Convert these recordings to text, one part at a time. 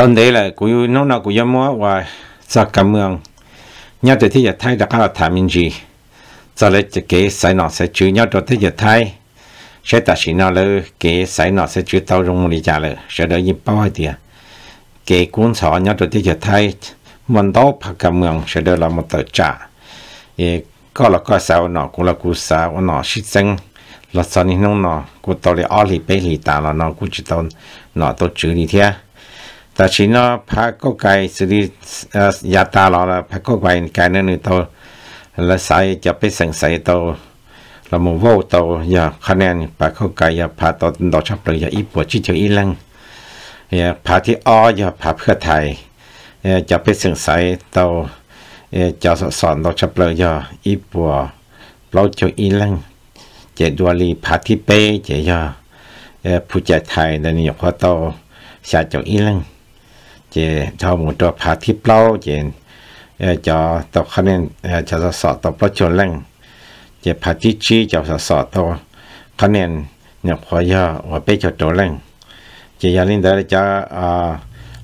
tận đấy là cũng nó nào cũng giống mua và sa cảm ơn nhớ tới thế giờ thay đã có thảm minh gì. Cho lấy cái sai nó sẽ chữ nhớ tới thế giờ thay sẽ ta chỉ nó lơ cái sai nó sẽ chữ tao rung đi trả lời sẽ đợi như bao nhiêu tiền cái cuốn sổ nhớ tới thế giờ thay mình đâu phải cảm ơn sẽ đợi là một tờ trả có là có sao nó cũng là cú sao nó sinh sinh là sao ni nó cũng tao lấy ở lì bê lì ta là nó cũng chỉ tao nó tao chữ đi theo แต่ชินพักก็ไกลสิริยาตาเราละพักก็ไกลไกลนั่นนี่ตัวละสายจะไปสังสัยตัวเราโมโวตัวอย่าคะแนนพักก็ไกลอย่าพาตัวดอกชับเลยอย่าอีปวดชิเจออีลังอย่าพาที่อ้ออย่าพาเพื่อไทยจะไปสังสัยตัวจะสอนดอกชับเลยอย่าอีปวดเราเจออีลังเจดัวลีพาที่เป้เจอย่าผู้ใจไทยนั่นนี่พอโตชา เจ้าหมูตัวพาทิพเล่าเจนจอตอคะแนนชาสสตอประชนแรงเจพาทิชีเจ้าสสตอคะแนนเนี่ยพอยาอว่าเป้จอตัวแรงเจยาลินได้จะอ่า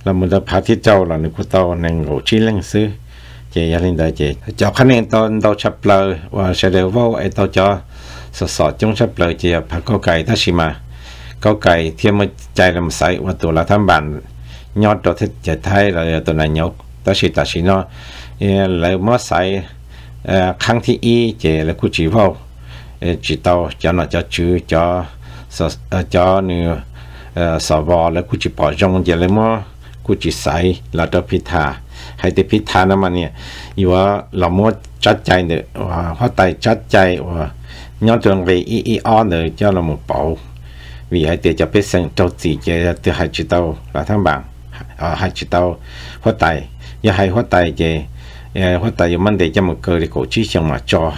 ละมุนตพาทิเจ้าหลังนึกเต้าหนึ่งโหชี้แรงซื้อเจยาลินได้เจ้จอคะแนนตอนเราชับเลว่าเสดวว่าไอ้ตอจอสอดสอจงชับเลเจพาก็ไก่ทัชิมาก็ไก่เทียมใจลำไส้ว่าตัวลาทั้งบัน nhót đó thì chạy thay là tụi này nhóc ta chỉ ta chỉ nó. Lấy mất sai ờ, kháng thi y chỉ là cứ chỉ vào chỉ tao cho nó cho chữ, cho ờ, cho nữa ờ, sờ vò là cứ chỉ bỏ trong chỉ là mất cứ chỉ sai là cho phi thà. Hay để phi thà nó mà nè. Yêu là mất chặt chạy nữa hoa tay chặt chạy và trường về y y, o nữa cho là một bảo vì hay để cho biết sinh trâu gì chỉ từ hãy chỉ tao là thằng bạn à hai chỉ tao hoa tài ya hai hoa tài về hoa tài giờ mình để cho một cơ thì cổ chỉ mà cho.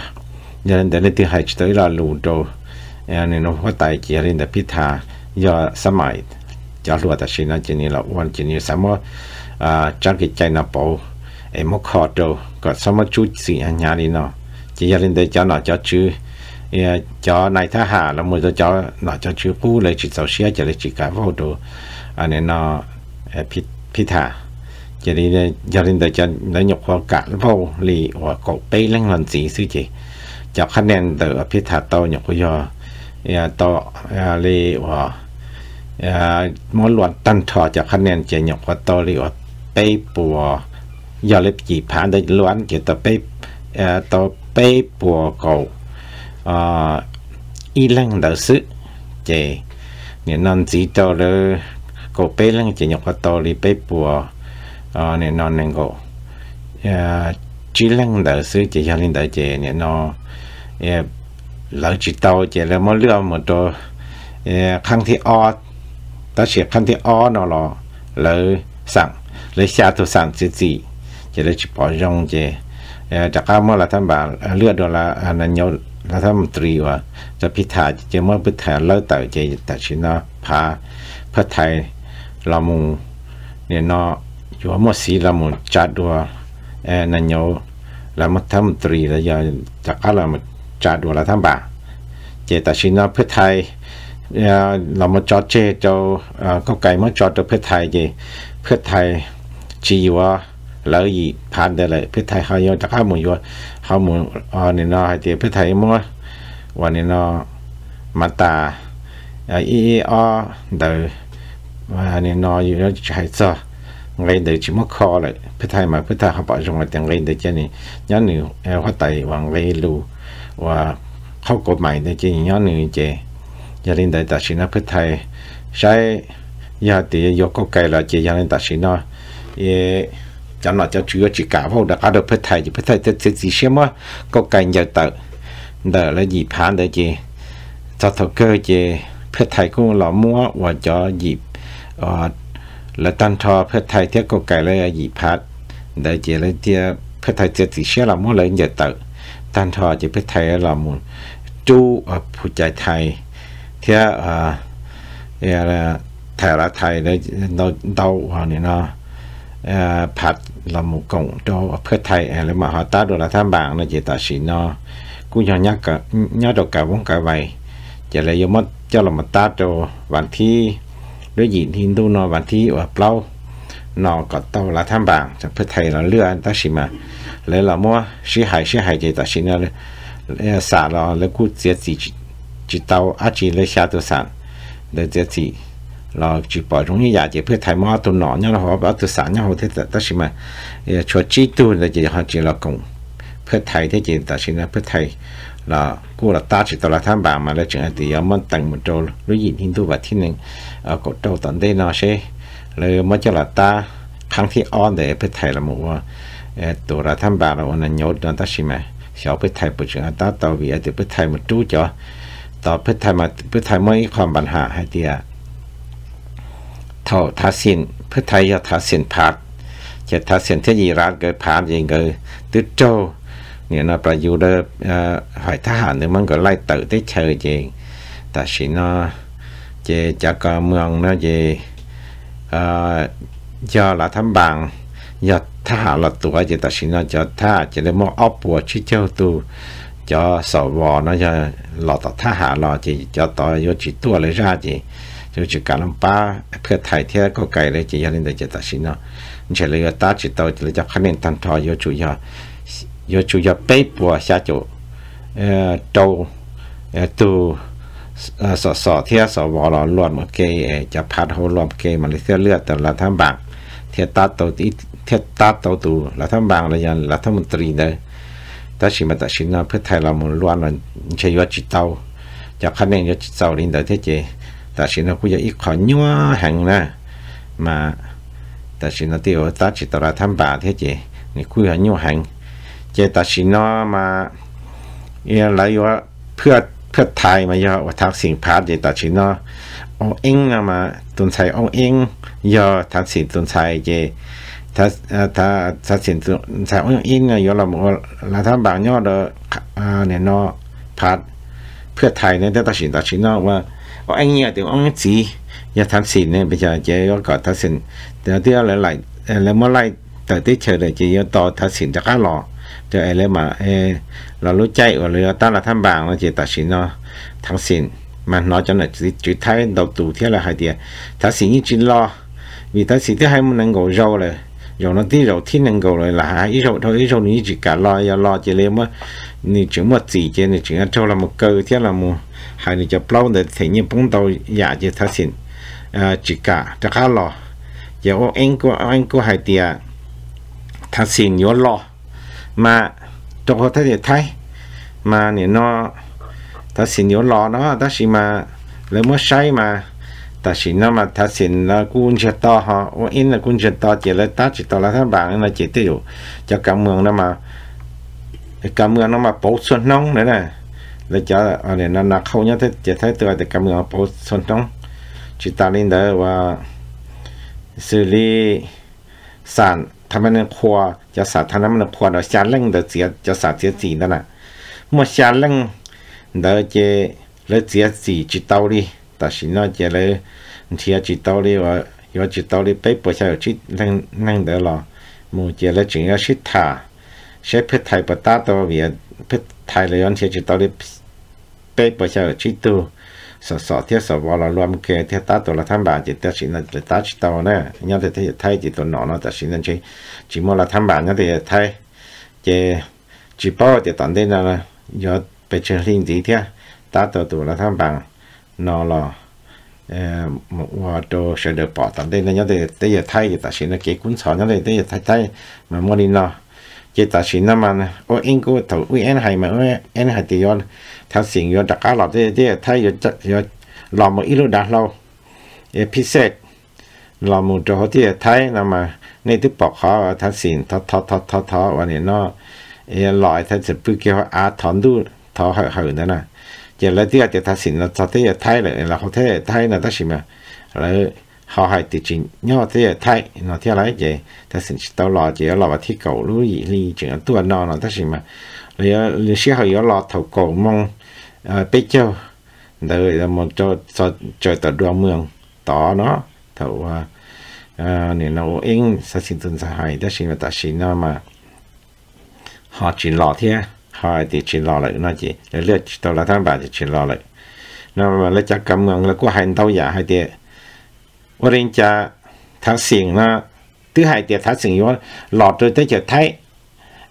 Nên để thứ hai chỉ tới là lù đồ. À, nên nó hoa tài chỉ lên để pít thà. Giờ sớm mai cho lúa ta xin nó chỉ như là quan chỉ như sớm à chắc cái chạy nó bảo em mất khó có sớm chút gì anh nhà đi nó chỉ giờ lên để cho nó cho chứ. Dạ, cho này ta hà là một cho nó cho chữ phú lấy chỉ tàu xe cho lấy chỉ cả vào đồ. Anh nên nó พิพิธาจะได้จะได้จะได้ยกว่ากะว่าลีว่าก็ไปเล่งหลันสีซื้อจีจากคะแนนเดอพิธาโตยกว่ายอยาโตลีว่ามอลวนตันทอจากคะแนนจะยกว่าโตลีว่าไปปัวยาเล็บจีผ่านได้ล้วนจะต่อไปต่อไปปัวเก่าอีเล่งเดอซื้อเจเนี่ยนอนสีโตเลย ก็เป้ลังจะยกว่าตอรีเป้ปัวอ่าเนี่ยนอนหนึ่งก็จีลังเดาซื้อจะยาลินเดาเจเนี่ยนอเออเราจิตเตาเจแล้วมันเลือกหมดตัวเออครั้งที่ออดตัดเฉียบครั้งที่ออนอนรอเลยสั่งเลยชาตัวสั่งสิจีจะเลยจิปอยงเจเออจากก้าเมื่อรัฐบาลเลือดดนลลาร์อันนยรัฐมนตรีว่าจะพิธาจะเมื่อพิธาเลิกเต่าเจตัดชินอพาพระไทย là mu nên nó chúa mua xí là mu chặt đùa e nè nhau là một thăm trì là giờ chắc là một chặt đùa là thăm bà chỉ ta xin nó phết thay e, là một chó chê cho e, có cái mất chó cho phết thay gì? Phết thay chỉ ว่า lỡ gì phản để lại phết thay hay chắc hai muốn vừa hai muốn ờ nên nó hay thì phết thay mua. Và nên nó mà ta ý ờ đời và nên nói như nó chạy ra ngay để chỉ mất kho lại. Phải thay mà, phải thay họ bảo trong lại tiền ngay để cho nên nhớ nữ hoa tay và ngay lù. Và không có mày để cho nhớ nữ chế gia đình đại ta chỉ nó phải thay. Sai gia thì do có cái là chỉ gia đình ta chỉ nó ye cho nó cho chứa chỉ cả vào đã được phải thay. Chỉ phải thay thì chỉ xem mà có cái giờ tự đỡ là gì phán để chỉ cho thầu cơ chỉ phải thay cũng là mua và cho dịp อ๋อแล้วตันทอเพื่อไทยเที่ยวก็ไก่เลยหยีพัดเดี๋ยวเจเลยเที่ยเพื่อไทยเที่ยวสีเชื่อเรามั่วเลยอย่าเตอตันทอจะเพื่อไทยเรามุนจู้ผู้ใจไทยเที่ยอ่าเออไทยละไทยเลยเราเดาเนี่ยเนาะเออผัดเราหมูกงโดเพื่อไทยอะไรมาหาตาดูละท่านบางนะเจตาสีเนาะกูยังยักกะยักดอกกะวงกะไวจะเลยยมดเจ้าเรามาตาโดวันที่ รือหยินทินดูนอวันที่ว่าเปล่านอก็ต้องละท่านบางจาเพื่อไทยเราเลือกตั้งชิมาเลยเรามั่วชิหายชิหายใจตัดชินเลยสารเราแล้วกูเจียจีจิตเอาอาจีเลยชาตัวสารเล้ยวเจียจีเราจีปล่อยตรงนี้อยากจะเพื่อไทยมั่วตัวหนอนเนี่เราเอาเอาตัวสารเนี่เราเทศตัดชิมาชวนจีตัวเลยจะหาจีเรากงเพื่อไทยที่จีตัดชินเพื่อไทย là cô là ta chỉ tao là tham bạc mà là chuyện thì ở món tầng một trâu nó nhìn hình thu và thiên nên ở cổ trâu tận đây nó sẽ là mới cho là ta kháng thi on để biết thầy là một tổ là tham bạc là một nhốt nó ta xí mà 小不太不行，但到尾也得不太么主角，到不太嘛不太么一ความปัญหาให้เดียเท่าทัศสินพุทธไทยทัศสินพัดจะทัศสินที่ยีรักเกิดพามยิงเกิดตึ๊ดโจ เนี่ยนะประยุทธ์เอ่อหอยทหารเนี่ยมันก็ไล่เตะได้เชยจริงแต่สินะเจจากการเมืองนะเจ uh, do là thăm bằng do tha là tuổi chỉ ta xin nó cho tha chỉ để mua ốc của chú châu tu cho sở vò nó cho lọ tao tha hạ lọ chỉ cho tao vô chỉ tua lấy ra chỉ cho chỉ cả năm ba phía thải theo có cái đấy chỉ gia đình để chỉ ta xin nó chỉ lấy ta chỉ tao chỉ lấy cho khả năng tăng thọ vô chủ yếu vô chủ yếu bế bùa xa chỗ trâu tu สอสอเทียสวรรวมเกจะพัดโหรวมเกมันเสียเลือดแต่ yo chu yo pe bua xa chu trâu tu sọ sọ thia sọ vò lò luồn một cái chả phát hồ luồn cái mà lấy ลือดแต่ละ tham bạc thiệt ta tàu tí thiệt ta tàu tù là tham bạc là nhân là tham một tỷ đấy ta chỉ mà ta chỉ là พื่อไทยเราหมุนล้วนมันใช้ว่าจิตเตาจากคะแนนยจิตเตาลินเดอร์เทเจแต่ฉันเราคุยอีกขอยัวแห่งนะมาแต่ฉันเราเดียวตาจิตตระทำบาเทเจนี่คุยหันยัวแห่ง แต่ชินะมาเออะไรว่าเพื่อเพื่อไทยมายอว่าทักสิ่งพาดเจตัดชินเนาะองเอ็งมาตุนไทยองเอ็งยอทักสิ่งตุนไทยเจถ้าถ้าทักสิ่งตุนไทยองเอ็งยอเราบอกเราทำบางยอดอ่าเนี่ยนาะพาดเพื่อไทยเนี่ยตัดสินตัดสินเนาว่าองเอ็งเนี่ยเดี๋ยวองจียาทักษิณเนี่ยไปจะเจยอก็ทักษิณเดี๋ยวที่อะไรแล้วเมื่อไรแต่ที่เฉยเจะยอต่อทักษิณจะก้ารอ cho ai lấy mà ê là lúc chạy và lừa ta là tham bảng nó chỉ ta xin nó thằng xin. Mà nó cho nó chỉ chỉ thấy đầu tù thế là hai tiền. Ta xin như chỉ lo. Vì ta xin thứ hai muốn năng 够 rau rồi. Rồi nó tí rồi thiên rồi là hai ít rồi thôi ít rồi ní chỉ cả lo ya lo chỉ lấy mà ní chỉ một gì chứ ní chỉ cho là một cơ, thế là một, hai ní cho plau để thấy như bông đầu giả chỉ ta xin. À, chỉ cả cho khá lo. Giờ anh cô anh cô hai tiền ta xin nhớ lo mà trong thế thì thay mà nè nó ta xin nhớ lo nó ta xin mà lấy mới say mà ta xin nó mà ta xin là quân chặt to họ, ô in là quân chết to chỉ là ta chỉ to là thằng bạn là chỉ tiêu cho cả mường nó mà cả mường nó mà bổ xuân nông nữa nè. Lấy cho à, ở đây nó nó không nhớ thế chỉ thấy tôi thì cả mường bổ xuân nông chỉ ta lên đó và xử lý sản ทำมันครัวจะสาธารณมันครัวเราชาเล่งเดเสียจะสาเสียสีนั่นน่ะเมื่อชาเล่งเดเจเลยเสียสีจิตเตาลีแต่สินอเจเลยเที ยจิตเตาลีว่ายอจิตเตาลีไปปวดชาจิตนั่งนั่งเดรอมูเจเลยจึงยาชิดถาใช้เพชรไทยปตาตัวเวียเพชรไทยเลยย้อนเทียจิตเตาลีไปปวดชาจิตตัวสสเทียสวเรารวมเกเทียตาตัวละท่านบาจิตแต่สินะตาจิตตัวเนี่ยเนี่ยแต่เทียไทยจิตตัวหนอเนาะแต่สินั้นใช่จิมอละท่านบาเนี่ยแต่ไทยเจจิป้อเดี๋ยวตอนนี้นะยอดไปเชิญลิงจีเทียตาตัวตัวละท่านบางนอรอเอ่อว่าตัวเสด็จปอตอนนี้เนี่ยแต่แต่ไทยแต่สินะเกี่ยกุนสอนเนี่ยแต่ไทยไทยมันมอนินเนาะเจแต่สินะมันโอ้เองก็ถูกวิเอ็นไฮมาเอ็นไฮตียอน theoสิ่งยอดักเราได้ได้ถ้ายอจะยอเรามาอีลูดักเราเอพิเศษเรามุดจะที่ไทยนะมาในที่ปอกเขาทั้งสิ่งทอทอทอทอทอวันนี้เนาะ ta chỉ nằm ăn ở anh cô thầu uy anh hay mà ở anh hay thì yon theo สิ่ง yon đặc cá lọt thế thế thay yon yon lò một ít lúc đã lâu cái phi xét lò một chỗ thế thay nằm mà nên tức bọc họ theo สิ่ง thọ thọ thọ thọ thọ và này nó lòi theo sự bự kia á thọn đu thọ hở hở nữa nè giờ lấy tiếc thì theo สิ่ง nó thọ thế thay lại là họ thế thay là ta chỉ mà rồi họ hay tự chính nhau thế thay nó theo lại vậy ta xin tao lo chỉ lo và thi cầu lưu ý li chuyện tuần nó nó ta xin mà lấy lấy xe họ lo thầu cầu mong bây giờ đời là một cho cho trời tờ đường mường tỏ nó thầu nên nó in sa xin tuần sa hay ta xin mà ta xin nó mà họ chỉ lo thế họ thì chỉ lo lại nó chỉ lấy lượt tao là thằng bà chỉ lo lại nó mà lấy chắc cảm ơn là có hành tao giả hay thế 我人家他醒了，都还得他醒药，老着在就太，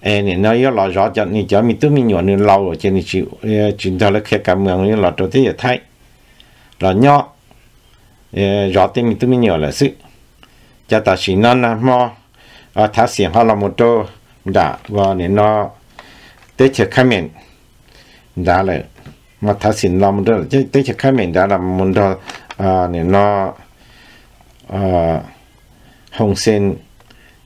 哎，你那要老着叫你叫你都没鸟，你老了叫你去，呃，去到了开干么？你老着在就太，老鸟，呃，老的你都没鸟了是，叫他醒了那么，啊，他醒好了么多，那我你那，得去看面，那了，嘛他醒了么多，这得去看面，那了么多，啊，你那。Cho à hồng sen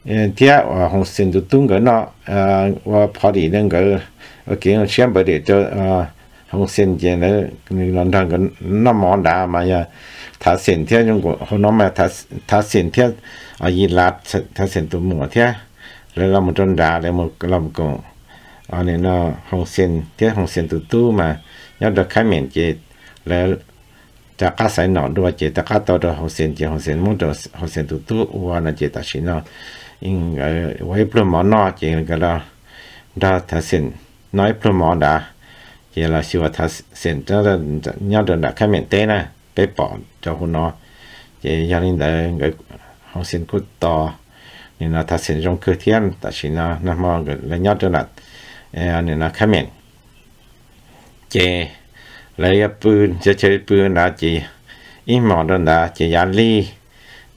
ờ, tiếc à ờ, hồng sen tụt tung cái nó à và phá đi nên cái ở kia xem bởi cho à hồng sen gì nữa mình làm thằng cái nó món đá mà ya thả sen tiếc trong của họ nó mà thả thả sen tiếc à gì lát thả sen tụt mua tiếc rồi làm một tròn đá rồi một làm công à nên nó hồng sen tiếc hồng sen tụt tu mà, nhớ được khai miệng gì rồi ากการใส่หนอนด้วยเจตการตัวตัวหัวเส้นเจหัวเส้นมุ่งตัวหัวเส้นตัวตัวว่าน่ะเจตชินเนาะอิงเอ่อไว้ปลุกหมอนอเจก็แล้วดาถ้าเส้นน้อยปลุกหมอดาเจเราสิว่าถ้าเส้นจะยอดดักแค่เมนเต้นะไปปอดเจ้าหุ่นเนาะเจยาลินเดก็หัวเส้นกุดต่อนี่นะถ้าเส้นจงคือเทียนแต่ชินเนาะนะมองก็แล้วยอดดักเอ่อนี่นะแค่เมนเจ lấyปืนจะใช้ปืนนะจีอีหมอดันดาจียาลี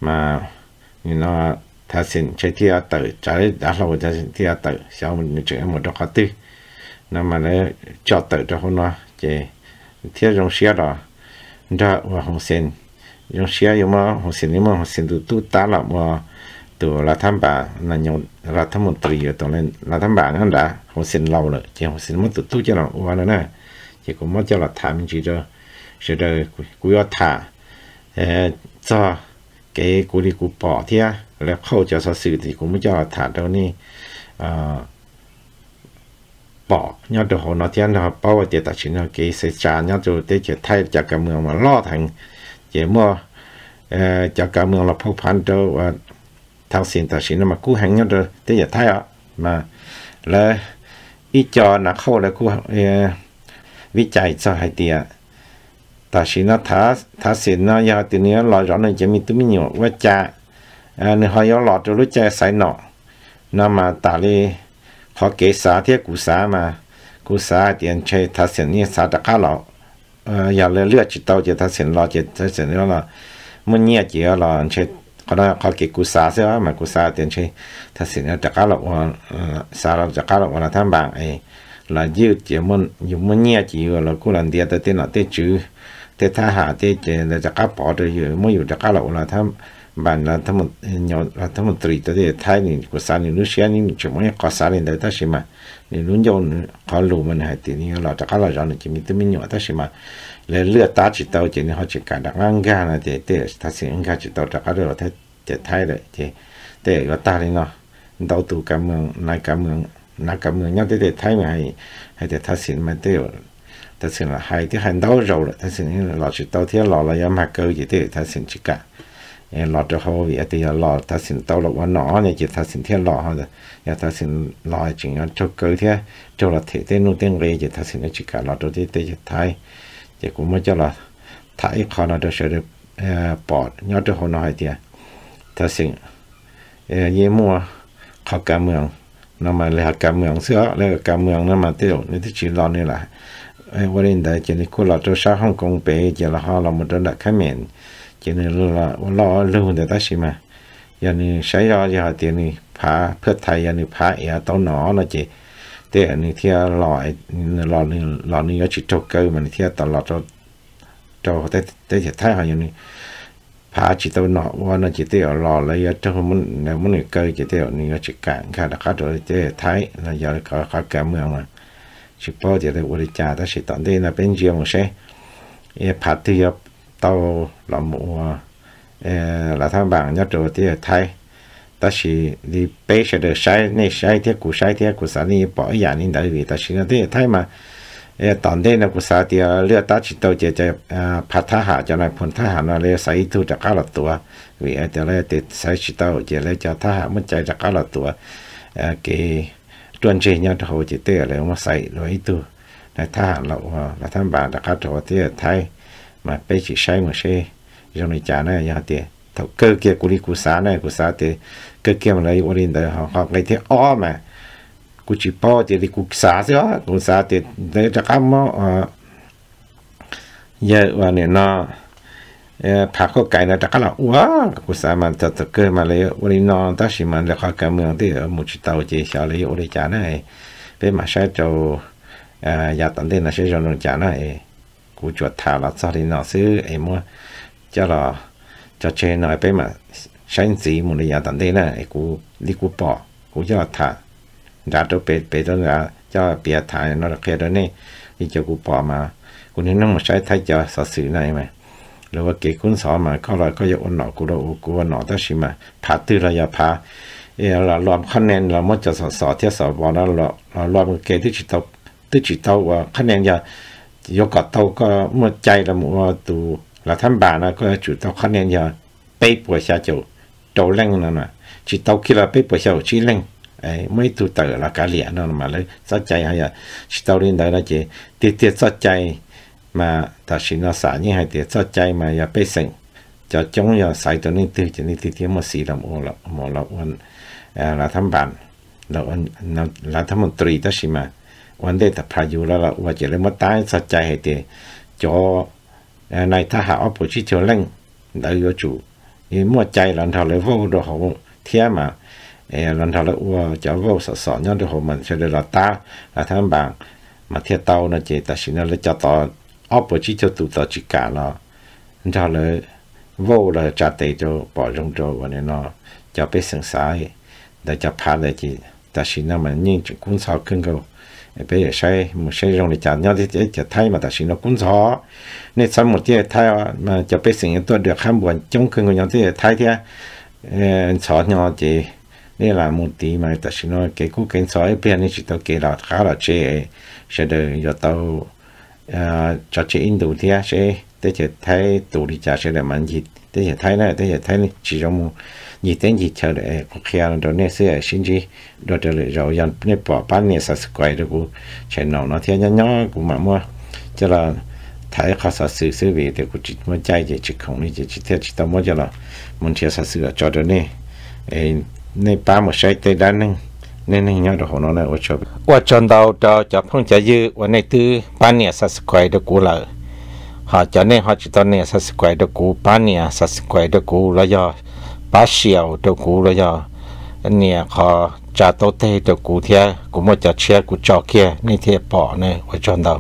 มานี่เนาะถ้าสินใช้ที่อาเตอร์จะได้ดาเราจะที่อาเตอร์เช้ามันจะหมดดอกตื้อนั่นมาเลยจอดเตอร์จะคนเนาะจีที่โรงเสียหรอจะว่าของเซนโรงเสียอยู่มั้งของเซนนี่มั้งของเซนตู้ตู้ตาละว่าตัวรัฐบาลนายกรัฐมนตรีตรงนั้นรัฐบาลนั่นแหละของเซนเราเลยจีของเซนมันตู้ตู้จะเราว่านั่นน่ะ chỉ có mất cho là thảm chỉ cho sẽ đời cú yo thả cho cái cú đi cú bỏ thì là khâu cho sự sự thì cũng mới cho là thả đâu ni bỏ nhau được hồ nó thiên là bao giờ ta chỉ là cái sẽ trả nhau rồi để chỉ thay cho cả mường mà lo thành chỉ mua cho cả mường là phô phán đâu và thằng xin ta chỉ là mà cú hành nhau rồi để chỉ thay mà là ít cho nó khâu là cú วิจัยสหายเตียต่อชินะท้าท้าเสียนยาตัวนี้ยหลอดร้อนจะมีตุ้มหยวว่าจะเนื้อหอยหลอดจะรู้ใจใส่หนอนำมาตาลีขอเกสาเทียกุสามากุสาเตียนใช้ท้าสีนนี้สาตะข้าหลอเอย่าเลยเลือดจิตเตาจะท้าสีนหลอดจะท้าเสียนแล้วหลอมันเงียเจียหลอเชยก็ไาเขาเกกุสาใช่ไหมากุสาเตียนใชยท้าเสียนจะก้าหลอวันสาเราจะก้าหลอวันท่านบางไอ là dư chỉ muốn dùng muốn nhẹ chỉ là cô làm địa tới tên là tên chữ tên tha hạ, tên chỉ là chắc cá bỏ được rồi muốn dùng chắc cá lậu là tham bản là tham một, nhỏ là tham một tỷ tới để thay nên của sao nên nước xé nên chỉ muốn có sao nên tới ta xem mà. Nên luôn dùng có lù mình hay tiền nên là chắc cá là rồi nên chỉ mình tới mình nhỏ ta xem mà. Là lừa ta chỉ tao chỉ nên họ chỉ cả đặc ngang ga là để để ta sẽ ngang ga chỉ tao chắc cá được thế thay để thay đấy, thì để có ta đi nó đầu tụ cảm ơn này cảm ơn 那咁样有啲啲睇咪系系啲睇线咪都要睇线啦，系啲系兜肉啦，睇线落住兜天落啦，有乜鸠嘢都要睇线住㗎。诶落咗好嘢啲又落睇线兜落揾攞你就睇线天落下就有睇线落仲有做鸠天做落铁啲นู่啲嘢就睇线住㗎，落到啲啲就睇，就咁乜咗啦，睇可能都系啲诶薄，有啲好耐啲，睇线诶嘢么靠咁样。 那么เลยการเมืองเสื้อเลยการเมืองนั่นมาเที่ยวนี่ที่จีนเรานี่แหละไอ้วันนี้ได้เจนี่คุณเราตัวชาฮ่องกงไปเจละฮาเราหมดแล้วแค่เมนเจนี่เราว่าเราเรื่องเดียวได้ใช่ไหมยันนี่ใช้ยาอย่าเดี๋ยวนี้พาเพื่อไทยยันนี่พาเอ๋ต้นหนอนะเจแต่อันนี้ที่เราไอ้เรานี่เรา Phá chỉ tao nọ qua nó chỉ tiêu lò lấy ở trong muốn nếu muốn cơ chỉ tiêu nhiều chỉ cạn khá là khá rồi thái là giờ có có cả mường mà chỉ bao giờ được uống trà ta chỉ tận đây là bên riêng một xe phá thì tàu làm một là thằng bạn nhất rồi thì thái ta chỉ đi bé sẽ được sai này sai thế cụ sai thế cụ sao đi bỏ nhà nên tại vì ta chỉ là thế thái mà เออตอนเด่นนะกุศลเดียเลือดตาจิตโตเจจะพัฒหาจะในผลทหารนะเลยใส่ทุจากก้าละตัววิเอแต่เลยติดใส่จิตโตเจเลยจะทหารมันใจจากก้าละตัวเออเกตวนเจียนโหจิตเตอเลยมาใส่ไว้ตัวในทหารเราเราทำบาตะกัดโถเตี้ยไทยมาไปจิใช้มาเชยงในจานะยาเตี้ยท thầu cơ kia của đi của xã này của xã thì cơ kia mà lấy của đi đời họ họ lấy thế ó cú của chỉ bỏ thì đi cú xã chứ cú xã thì để chắc các mà giờ và này nó phá có cái nó chắc là quá cú xã mà thật thật cơ mà lấy ôi đi nó ta chỉ mà lấy khó cái mường thì ở một chút tàu chỉ sợ lấy ôi đi chả này về mà sẽ cho à nhà tận đây là sẽ cho nó chả này cú chuột thả là sao thì nó xứ em mua cho là cho chơi nói về mà sáng gì một nhà tận đây này cú đi cú bỏ cú cho thả ดาตัวเป็ดเป็ดตัวละเจ้าเปียถ่ายนอร์เคตัวนี่ที่เจ้ากูปอมากูนี่น้องมาใช้ไายจอสัตว์สื่อในไหมหรือว่าเกี่ยคุณสอนมาเขาเราก็จะอ่อนหนอกูเรากูว่าหนอตั้งชิมาผาตื้อระยะผาเออเราลอมคะแนนเราไม่จะสอสอเทียสอบอแล้วเราเราลอมเกที่จิตเอาที่จิตเอาว่าคะแนนจะยกกัดเตาก็เมื่อใจเราหมัว่าตัเราทำบานะก็จุดเอาคะแนนจะไปปวดชาจูโตเร่งนั่นน่ะจิตเอาคิดเราไปปวดชาจีเร่ง ấy mấy tụ tờ là cả liền nó mà lấy sát chạy hay là chỉ tao lên đó là chỉ tiết tiết sát chạy mà ta chỉ nó xả như hay tiết sát chạy mà giờ bê sinh cho chúng giờ xài tụ nên từ cho nên tiết tiết một xì làm ô là một à, là ôn là thăm bạn là ôn là thăm một tùy ta xí mà. Vấn đề tập phải dù là là và chỉ lấy mất tay sát chạy hay tiết cho à, này ta hạ ở bộ chỉ cho lên đợi vô chủ. Nhưng mà chạy lần thầu lấy vô đồ hậu thiên mà lần thầu là và ờ, cho vô sợ sợ nhau đồ hậu mình sẽ được là ta, là thằng bạn. Mà thiết tàu nó chỉ ta xin là cho tao ở bộ chỉ cho tụ tao chỉ cả nó lần thầu là vô là trả tiền cho bỏ trong cho và nên nó cho biết sinh sai để cho phá lại chỉ ta xin là mình nhìn cũng sao cưng cầu bây giờ sai một sai rong để chả nhau thì chỉ thay mà ta xin nó cũng rõ nên sau một tiết thay, mà cho bây giờ tôi được khám buồn trong khi của nhau thì thay thế. Sợ nhau chỉ thì nên là một tí mà ta xin nói cái cú cái chó bây giờ chỉ tao cái là khá là chế sẽ được giờ tao à, cho chế in đủ thì sẽ để chỉ thay đủ đi chả sẽ là mạnh gì để chỉ thay này để chỉ này chỉ trong nhị tên nhị chờ để có khi là đó nè sẽ xin gì đó để rồi yan nên bỏ bán nên sát quay đó cũng chén nào nó theo nhỏ nhỏ cũng mà mua cho là thấy khó sát sự sự về thì cũng chỉ mới chạy chỉ chỉ không đi chỉ theo chỉ tao mua cho là muốn chia sát sự cho đó nè nên ba một sai tay đan nên nên nên nhớ được hồ nó này ở chỗ ở trong đầu cho cho phong trả dư ở này tư ba nè sát quay được cũng là họ cho nên họ chỉ tao nè sát quay được cũng ba nè sát quay được cũng là do, ba xiao được cũ là do. Nè họ trả tàu tê được cũ thia cũng một chả chia cũng cho kia, nên thiệt bỏ này ở trong đầu